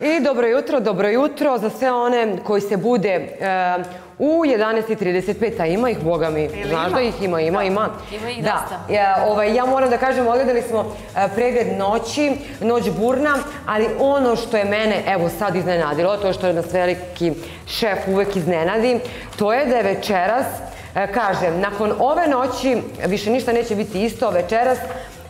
I dobro jutro, dobro jutro za sve one koji se bude e, u 11.35, a ima ih, boga mi, znaš da ih ima, ima, ima. Ima ih da. dosta. Ja, ovaj, ja moram da kažem, ogledali smo e, pregled noći, noć burna, ali ono što je mene, evo sad iznenadilo, to što je nas veliki šef uvek iznenadi, to je da je večeras, e, kažem, nakon ove noći više ništa neće biti isto, večeras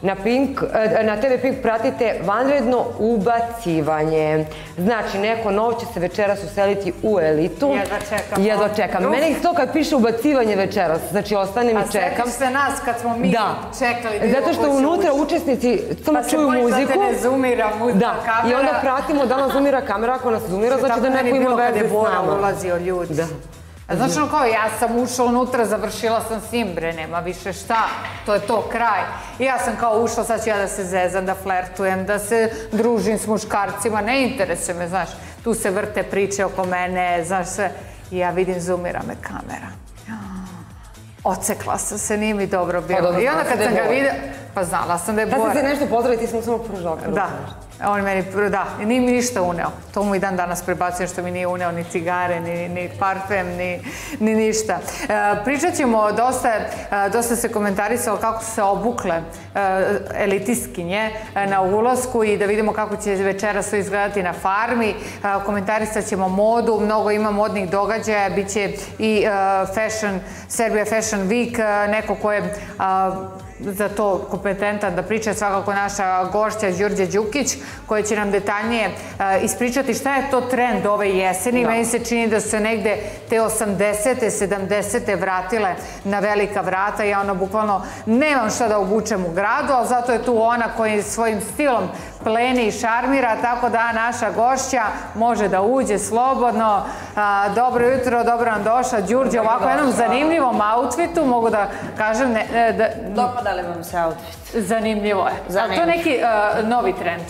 Na, Pink, e, na TV Pink pratite vanredno ubacivanje. Znači, neko nov će se večeras useliti u elitu. Jedva čekam. Jedva čekam. Mene to kad piše ubacivanje večeras, znači ostanem A i čekam. setiš se nas kad smo mi Da. čekali da Zato što unutra ući. učesnici samo Pa se čuju bojiš da te muziku. ne zoomira muzika, Da, i kamera. onda pratimo da nas zoomira kamera. Ako nas zoomira, znači da Tako neko ima bilo kad veze je s Bora nama. ulazio ljudi. Da. Znaš ono kao, ja sam ušla unutra, završila sam s njim, bre, nema više šta, to je to, kraj. I ja sam kao ušla, sad ću ja da se zezam, da flertujem, da se družim s muškarcima, ne interesuje me, znaš, tu se vrte priče oko mene, znaš sve. I ja vidim, zoomira me kamera. Ocekla sam se, nije mi dobro bilo. dobro, I onda kad da sam ga Bora. videla, pa znala sam da je Bora. sam se nešto pozdraviti, ti smo samo pružali. Da, on meni, da, nije mi ništa uneo. To mu i dan danas prebacujem što mi nije uneo ni cigare, ni, ni parfem, ni, ni ništa. E, pričat ćemo, dosta, e, dosta se komentarisalo kako su se obukle e, elitiskinje e, na ulasku i da vidimo kako će večera sve izgledati na farmi. E, komentarisat ćemo modu, mnogo ima modnih događaja, bit će i e, fashion, Serbia Fashion Week, e, neko ko je za to kompetentan da priča je svakako naša gošća Đurđe Đukić koja će nam detaljnije e, ispričati šta je to trend ove jeseni. Meni se čini da su se negde te 80. 70. vratile na velika vrata. Ja ono bukvalno nemam šta da obučem u gradu, ali zato je tu ona koji svojim stilom pleni i šarmira, tako da naša gošća može da uđe slobodno. A, dobro jutro, dobro nam došla. Đurđe, ovako jednom zanimljivom outfitu, mogu da kažem, ne, da, Dopada li vam se outfit? Zanimljivo je. A to je neki uh, novi trend.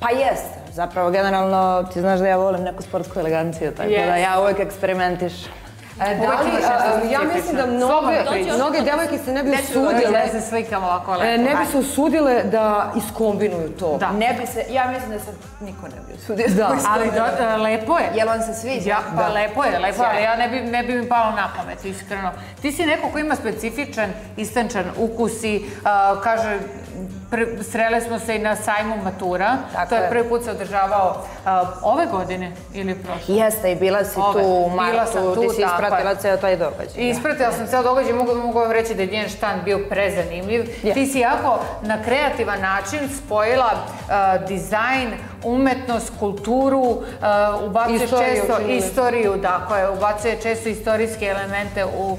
Pa jeste. Zapravo, generalno, ti znaš da ja volim neku sportsku eleganciju, tako da Jest. ja uvijek eksperimentišem. E, Da li, ja mislim da mnoge, mnoge devojke se ne bi Usudile. usudile, Da se slikamo ovako lepo. ne bi se usudile da iskombinuju to. Da. Ne bi se, ja mislim da se niko ne bi usudio. Da. Ali do, e, lepo je. Jel vam se sviđa? Ja, pa lepo je, lepo, ali ja ne bi, ne bi mi palo na pamet, iskreno. Ti si neko ko ima specifičan, istančan ukus i uh, kaže, pr, srele smo se i na sajmu matura. Tako to je je. prvi put se održavao uh, ove godine ili prošle. Jeste, i bila si Ove. tu u martu, tu, ti si ispratila je. ceo taj događaj. I ispratila sam ceo događaj, mogu, mogu vam reći da je njen štan bio prezanimljiv. Ti si jako na kreativan način spojila uh, dizajn, umetnost, kulturu, uh, ubacuje Istoriju, često istoriju, dakle, ubacuje često istorijske elemente u uh,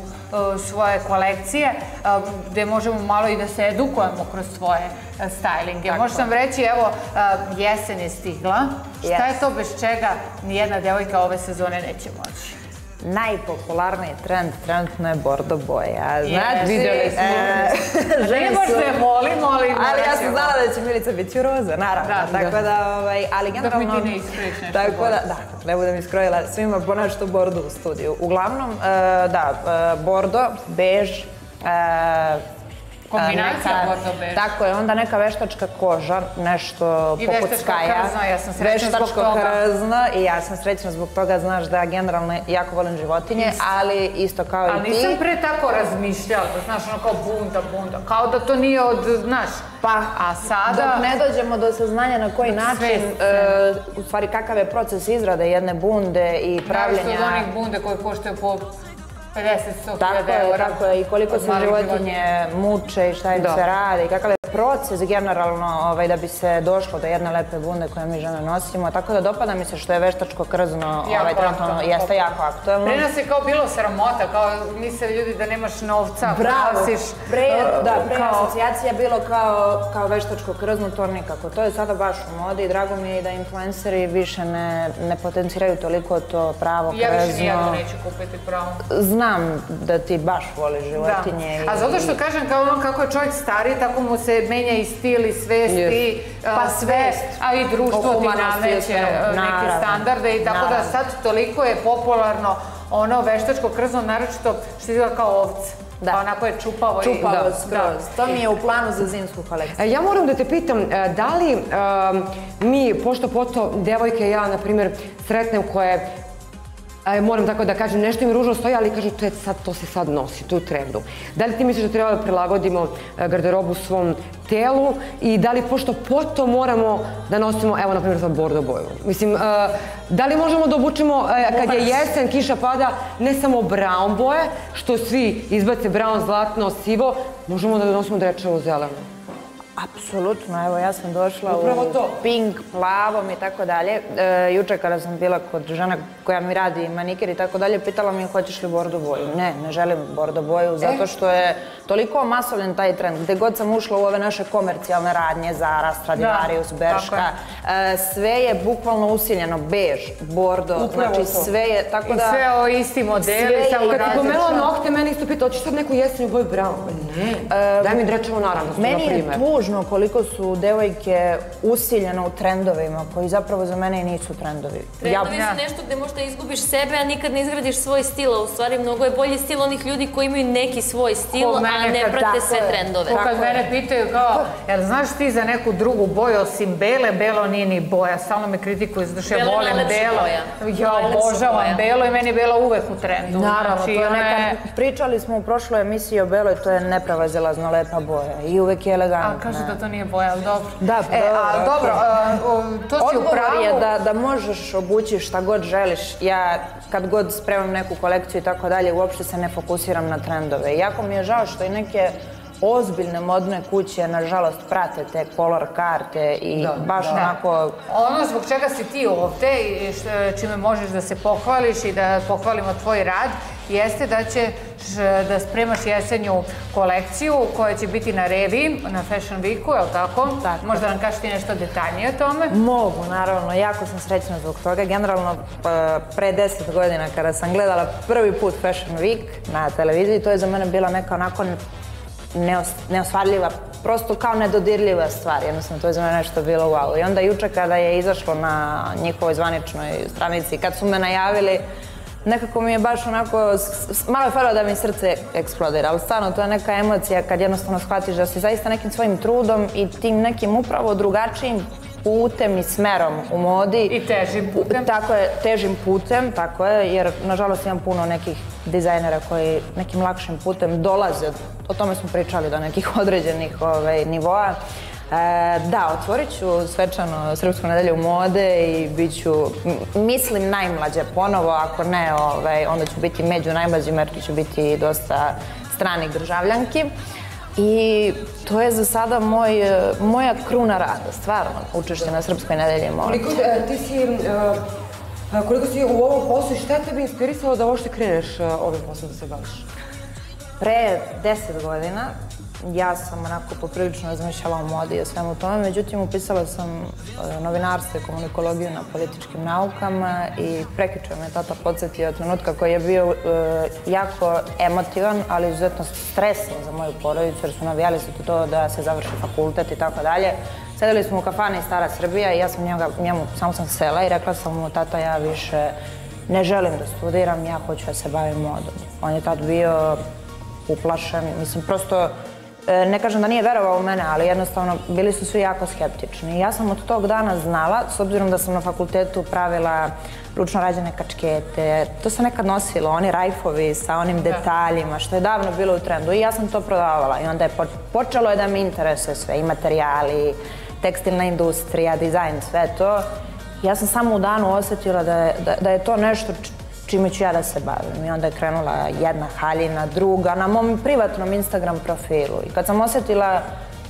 svoje kolekcije, uh, gde možemo malo i da se edukujemo kroz svoje stylinge. Možeš nam reći, evo, jesen je stigla. Šta je to bez čega nijedna devojka ove sezone neće moći? Najpopularniji trend trenutno je bordo boja. Znači, Vidjeli smo. e, žene Ne da je volimo, ali... Ali ja sam znala da će Milica biti roza, naravno. Da, tako da, ovaj, ali generalno... mi ti ne iskrojiš nešto Tako da, da, ne budem iskrojila svima po nešto bordo u studiju. Uglavnom, e, da, e, bordo, bež, e, Kombinacija bordo-bež. Tako je, onda neka veštačka koža, nešto I poput veštačko skaja. krzno, ja sam srećna zbog Veštačko toga. krzno i ja sam srećna zbog toga, znaš da generalno jako volim životinje, ali isto kao Ali i ti. nisam pre tako razmišljala, da znaš, ono kao bunda, bunda, kao da to nije od, znaš, Pa, a sada... Dok ne dođemo do saznanja na koji način, Svest, e, u stvari kakav je proces izrade jedne bunde i Naravno pravljenja... od onih bunde koje koštaju po 50-100 Tako hiljada je, eura. tako je, i koliko se životinje muče i šta im se radi, kakav je proces generalno ovaj, da bi se došlo do jedne lepe bunde koje mi žene nosimo, tako da dopada mi se što je veštačko krzno ovaj, trenutno aktualno. jeste jako aktuelno. Pre nas je kao bilo sramota, kao misle ljudi da nemaš novca, Bravo, nosiš, pre, uh, da, pre kao- asocijacija bilo kao, kao veštačko krzno, to nikako. To je sada baš u modi i drago mi je i da influenceri više ne, ne potenciraju toliko to pravo Ja više krzno. nijedno neću kupiti pravo. Znam da ti baš voliš životinje. Da. A zato što kažem kao ono kako je čovjek stariji, tako mu se menja i stil i svest Jest. i Pa sve, svest. a i društvo ti nameće e, neke standarde i tako da Naravno. sad toliko je popularno ono veštačko krzno, naročito što izgleda kao ovce. Da. Onako je čupavo. Čupavo i... skroz. To mi je u planu za zimsku kolekciju. E, ja moram da te pitam, e, da li um, mi, pošto poto, devojke, ja, na primjer, sretnem koje E, moram tako da kažem, nešto mi ružno stoji, ali kažem, to, je sad, to se sad nosi, to je u trendu. Da li ti misliš da treba da prilagodimo e, garderobu svom telu i da li pošto poto moramo da nosimo, evo, na primjer, za bordo boju? Mislim, e, da li možemo da obučimo, e, kad je jesen, kiša pada, ne samo brown boje, što svi izbace brown, zlatno, sivo, možemo da nosimo drečevo zeleno? Apsolutno, evo ja sam došla Upravo u to. pink, plavom i tako dalje. E, juče kada sam bila kod žena koja mi radi manikir i tako dalje, pitala mi hoćeš li bordo boju. Ne, ne želim bordo boju, zato što je toliko masovljen taj trend. Gde god sam ušla u ove naše komercijalne radnje, Zara, Stradivarius, Berška, e, sve je bukvalno usiljeno, bež, bordo, Upravo znači to. sve je, tako da... I sve o isti modeli, samo Kad ti pomenula nokte, meni isto pita, hoćeš sad neku jesenju boju brown? Ne, daj mi drečevo naravno, Meni je tužno koliko su devojke usiljene u trendovima, koji zapravo za mene i nisu trendovi. Trendovi ja... su nešto gde možda izgubiš sebe, a nikad ne izgradiš svoj stil. U stvari, mnogo je bolji stil onih ljudi koji imaju neki svoj stil, a ne prate sve trendove. Ko kad mene pitaju kao, jel znaš ti za neku drugu boju osim bele, belo nije ni boja. Stalno me kritikuju zato što ja volim belo. Ja obožavam belo i meni je belo uvek u trendu. Naravno, znači, to je neka... Pričali smo u prošloj emisiji o beloj, to je nepravazelazno lepa boja i uvek je elegantna. Kaže da to nije boja, ali dobro. Da, e, a, dobro, a, o, to si Odgovor u pravu. je da, da možeš obući šta god želiš. Ja kad god spremam neku kolekciju i tako dalje, uopšte se ne fokusiram na trendove. Jako mi je žao što i neke ozbiljne modne kuće, nažalost, prate te kolor karte i da, baš da. onako... Ono zbog čega si ti ovde i čime možeš da se pohvališ i da pohvalimo tvoj rad, jeste da ćeš da spremaš jesenju kolekciju koja će biti na Revi, na Fashion Weeku, je li tako? Tako. Možda nam kažeš ti nešto detaljnije o tome? Mogu, naravno. Jako sam srećna zbog toga. Generalno, pa, pre deset godina kada sam gledala prvi put Fashion Week na televiziji, to je za mene bila neka onako neos, neosvarljiva, prosto kao nedodirljiva stvar. Jednostavno, to je za mene nešto bilo wow. I onda juče kada je izašlo na njihovoj zvaničnoj stranici, kad su me najavili, nekako mi je baš onako, malo je falilo da mi srce eksplodira, ali stvarno to je neka emocija kad jednostavno shvatiš da si zaista nekim svojim trudom i tim nekim upravo drugačijim putem i smerom u modi. I težim putem. Tako je, težim putem, tako je, jer nažalost imam puno nekih dizajnera koji nekim lakšim putem dolaze, o tome smo pričali do nekih određenih ovaj, nivoa. E, da, otvorit ću svečano Srpsku nedelju mode i bit ću, mislim, najmlađe ponovo, ako ne, ovaj, onda ću biti među najmlađim, jer ću biti dosta stranih državljanki. I to je za sada moj, moja kruna rada, stvarno, učešće na Srpskoj nedelji mode. Koliko e, ti si, uh, koliko si u ovom poslu i šta je tebi inspirisalo da uopšte kreneš uh, ovim poslom da se baviš? Pre deset godina ja sam onako poprilično razmišljala o modi i o svemu tome, međutim upisala sam e, novinarstvo i komunikologiju na političkim naukama i prekičeo me tata podsjetio trenutka koji je bio uh, jako emotivan, ali izuzetno stresan za moju porodicu jer su navijali se to da se završi fakultet i tako dalje. Sedeli smo u kafani Stara Srbija i ja sam njega, njemu, samo sam sela i rekla sam mu, tata, ja više ne želim da studiram, ja hoću da se bavim modom. On je tad bio uplašen, mislim, prosto ne kažem da nije verovao u mene, ali jednostavno bili su svi jako skeptični. Ja sam od tog dana znala, s obzirom da sam na fakultetu pravila ručno rađene kačkete, to se nekad nosilo, oni rajfovi sa onim detaljima, što je davno bilo u trendu i ja sam to prodavala i onda je počelo je da mi interesuje sve, i materijali, tekstilna industrija, dizajn, sve to. Ja sam samo u danu osjetila da je, da, da je to nešto čime ću ja da se bavim. I onda je krenula jedna haljina, druga, na mom privatnom Instagram profilu. I kad sam osjetila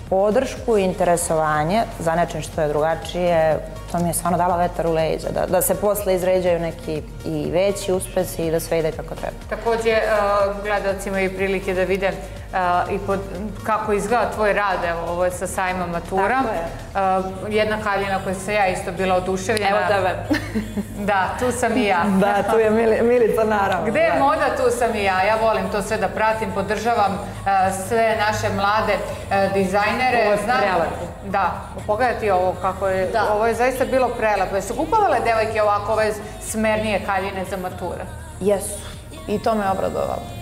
podršku i interesovanje za nečem što je drugačije, to mi je stvarno dalo vetar u leđa, da, da se posle izređaju neki i veći uspesi i da sve ide kako treba. Takođe, uh, eh, gledalci imaju prilike da vide i pod, kako izgleda tvoj rad, evo, ovo je sa sajma Matura. Tako je. Uh, jedna haljina koja se ja isto bila oduševljena. Evo tebe. da, tu sam i ja. da, tu je Mili, Milica naravno. Gde je moda, tu sam i ja. Ja volim to sve da pratim, podržavam uh, sve naše mlade uh, dizajnere. Ovo je prelepo. Da, pogledaj ovo kako je, da. ovo je zaista bilo prelepo. Jesu kupovale devojke ovako ove smernije haljine za mature? Jesu. I to me obradovalo.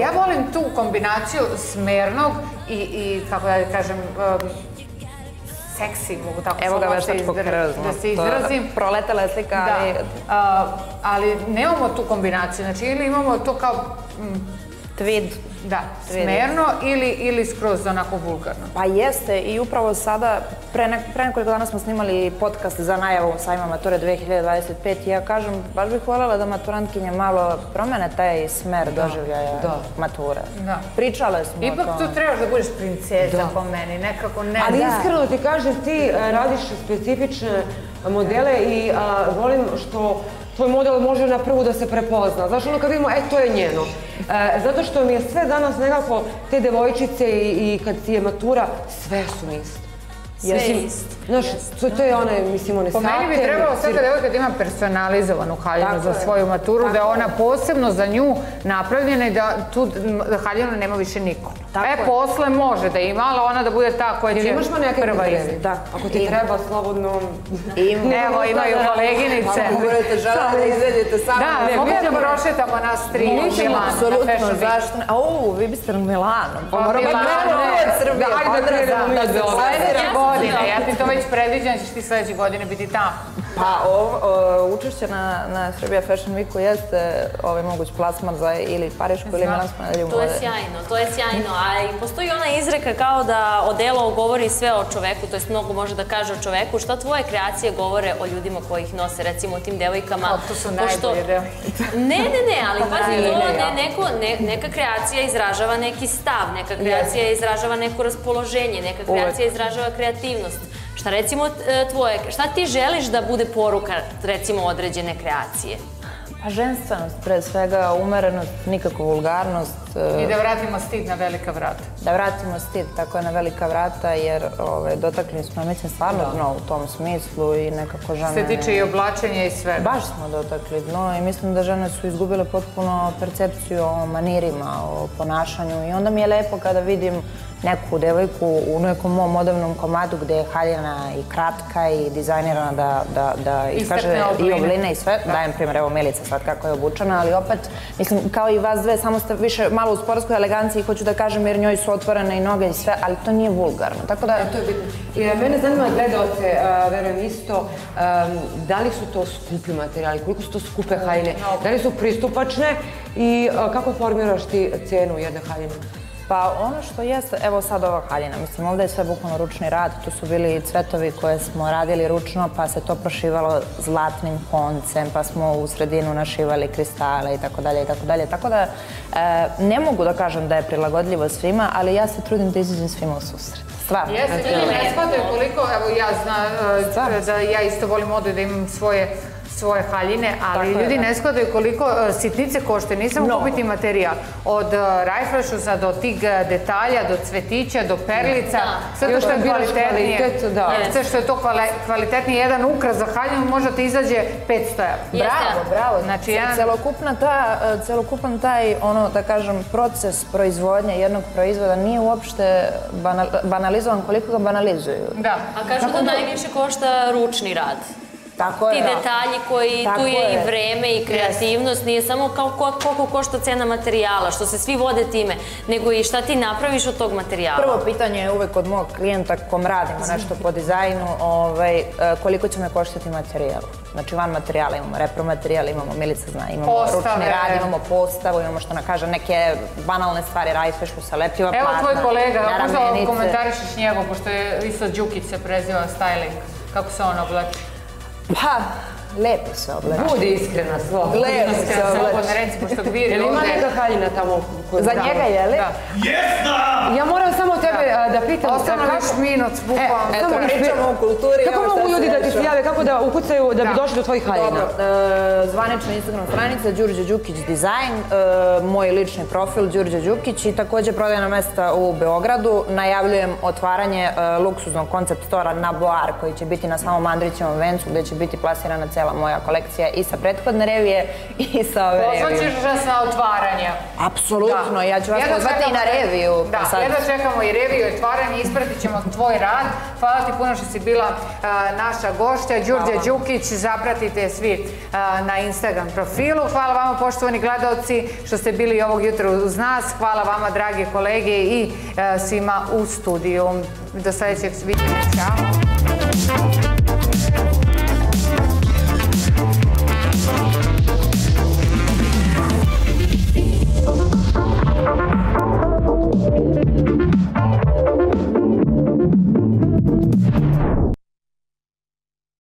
Ja volim tu kombinaciju smernog i, i kako da kažem, seksi, mogu tako Evo ga krzma. Da se izrazim. Proletela je slika, ali... Da. ali nemamo tu kombinaciju, znači ili imamo to kao... Tweed. Da, smerno ili, ili skroz onako vulgarno. Pa jeste i upravo sada, pre, ne, pre nekoliko dana smo snimali podcast za najavu sajma Mature 2025 i ja kažem, baš bih voljela da maturantkinje malo promene taj smer doživljaja da. mature. Da. Pričale smo Ipak o tu trebaš da budeš princeza da. po meni, nekako ne. Ali da. iskreno ti kažem, ti e, radiš specifične modele i a, volim što tvoj model može na prvu da se prepozna. Znaš, ono kad vidimo, e, to je njeno. E, zato što mi je sve danas nekako, te devojčice i, i kad ti je matura, sve su isto. Sve isto. Znaš, to, to je one, mislim, one sate. Po meni bi trebalo svaka devojka da ima personalizovanu haljinu za svoju maturu, da je ona posebno za nju napravljena i da tu haljinu nema više niko. E, posle može da ima, ali ona da bude ta koja će imaš ma neke prva isti. Da. Ako ti treba, slobodno... Ima. Evo, imaju koleginice. Ako budete žele da izvedete samo... Da, mogu da prošetamo nas tri u Milanu. Apsolutno, zašto ne? O, vi biste na Milanu. Pa Milano, Srbija. Ajde, da krenemo mi da godine. Ja ti to već predviđam, ćeš ti sledeće godine biti tamo. Pa, učešće na, na Srbija Fashion Weeku jeste ovaj moguć plasman za ili Parišku ili Milansku nedelju mode. To je sjajno, to je sjajno. A i postoji ona izreka kao da odelo govori sve o čoveku, to jest mnogo može da kaže o čoveku. Šta tvoje kreacije govore o ljudima koji ih nose, recimo o tim devojkama? O, to su najbolje devojke. Ne, ne, ne, ali pazi, to ne, neko, ne, neka kreacija izražava neki stav, neka kreacija izražava neko raspoloženje, neka kreacija izražava kreativnost. Šta recimo e, tvoje, šta ti želiš da bude poruka recimo određene kreacije? Pa ženstvenost, pre svega umerenost, nikako vulgarnost. E, I da vratimo stid na velika vrata. Da vratimo stid, tako je na velika vrata, jer ove, dotakli smo, mislim, stvarno dno u tom smislu i nekako žene... Se tiče i oblačenja i sve. Baš smo dotakli dno i mislim da žene su izgubile potpuno percepciju o manirima, o ponašanju i onda mi je lepo kada vidim neku devojku u nekom mom modavnom komadu gde je haljena i kratka i dizajnirana da, da, da iskaže i obline i sve. Dajem primjer, evo Milica sad kako je obučena, ali opet, mislim, kao i vas dve, samo ste više malo u sportskoj eleganciji, hoću da kažem, jer njoj su otvorene i noge i sve, ali to nije vulgarno. Tako da... E, to je bitno. I e, mene zanima gledalce, verujem isto, da li su to skupi materijali, koliko su to skupe haljine, da li su pristupačne i kako formiraš ti cenu jedne haljine? Pa ono što jeste, evo sad ova haljina, mislim ovdje je sve bukvalno ručni rad, tu su bili cvetovi koje smo radili ručno pa se to prošivalo zlatnim koncem pa smo u sredinu našivali kristale i tako dalje i tako dalje. Tako da e, ne mogu da kažem da je prilagodljivo svima, ali ja se trudim da izađem svima u susret. Stvarno. Ljudi ne shvataju koliko, evo ja znam da ja isto volim modu da imam svoje svoje haljine, ali ljudi ne skladaju koliko e, sitnice košte. Nisam kupiti materijal. Od e, rajflešusa do tih e, detalja, do cvetića, do perlica. Sve to što je kvalitetnije. Sve što je to kvalitetnije. Jedan ukras za haljinu može ti izađe 500 evra. Bravo, bravo. Znači, celokupna ta, celokupan taj, ono, da kažem, proces proizvodnje jednog proizvoda nije uopšte banalizovan koliko ga banalizuju. Da. A kažu da najviše košta ručni rad. Tako je. Ti detalji koji tu je, i vreme i kreativnost, nije samo kao koliko košta cena materijala, što se svi vode time, nego i šta ti napraviš od tog materijala. Prvo pitanje je uvek od mog klijenta kom radimo nešto po dizajnu, ovaj, e, koliko će me koštati materijal. Znači van materijala imamo repromaterijal, imamo milica zna, imamo ručni rad, imamo postavu, imamo što nam kaže neke banalne stvari, rajfešku sa lepljiva platna. Evo tvoj kolega, možda komentarišeš njegov, pošto je isto Đukić se preziva styling, kako se on oblači? Pa, lepo se oblači. Budi iskrena, slobodno. Lepo se oblači. Slobodno, reci, pošto viri ovdje. Ili ima neka haljina tamo? Za njega, je li? Da. Jesna! Ja moram samo tebe da pitam. Ostano viš minut, bukvalno. Eto, pričamo o kulturi. Kako mogu ljudi da ti se jave, kako da ukucaju da bi došli do tvojih haljina? Dobro, e, zvanična Instagram stranica, Đurđe Đukić Design, e, moj lični profil, Đurđe Đukić i također prodajna mesta u Beogradu. Najavljujem otvaranje e, luksuznog koncept stora na Boar, koji će biti na samom Andrićevom vencu, gde će biti plasirana cela moja kolekcija i sa prethodne revije i sa ove revije. Pozvaćeš nas na otvaranje. Apsolutno, ja ću vas pozvati i na reviju. Da, jedno čekamo i reviju i otvaranje, ispratit ćemo tvoj rad. Hvala ti puno što si bila naša gošća. Đurđe Đukić, zapratite svi na Instagram profilu. Hvala vama, poštovani gledalci, što ste bili ovog jutra uz nas. Hvala vama, drage kolege i e, svima u studiju. Do sljedećeg vidjenja. Ćao.